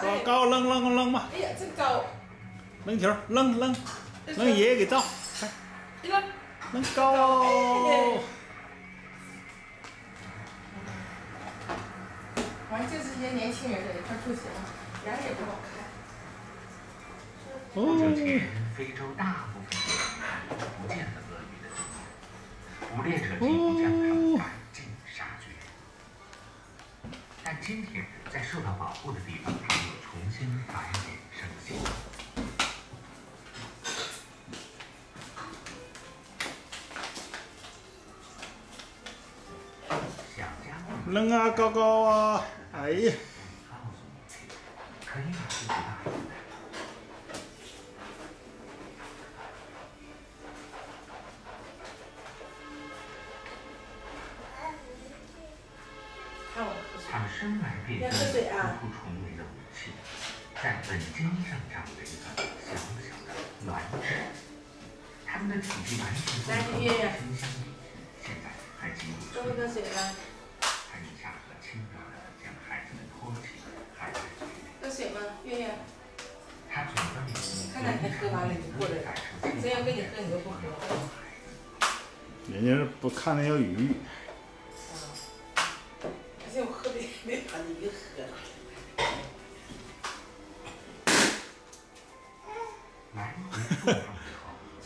高高扔扔扔吧。哎呀，真高！扔球，扔扔扔爷爷给照，来，扔扔高。完，这是 些年轻人在一块出去啊，脸也不好看。不久前，非洲大部分地区不见了鳄鱼的踪影，捕猎者但今天，在受到保护的地方，它们又重新繁衍生息。想家吗？扔啊，高高啊！哎呀，生来便要喝是水啊突出重围的武器，在本筋上长着一个小小的卵子。它们的体积完全不和母来爷爷亲相比，现在还极不多喝脆弱。水了，它一下子轻柔地将孩子们托起，含在嘴里。喝水吗？月月，它嘴巴里看看你喝完了你过来感受清这样给你喝你都不喝。人家是不看那条鱼，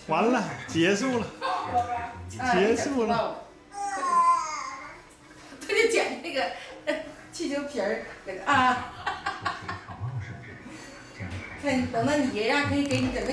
完了，结束了。结束了。他就捡那个呃气球皮儿，那个啊，看等到你爷呀，可以给你整个。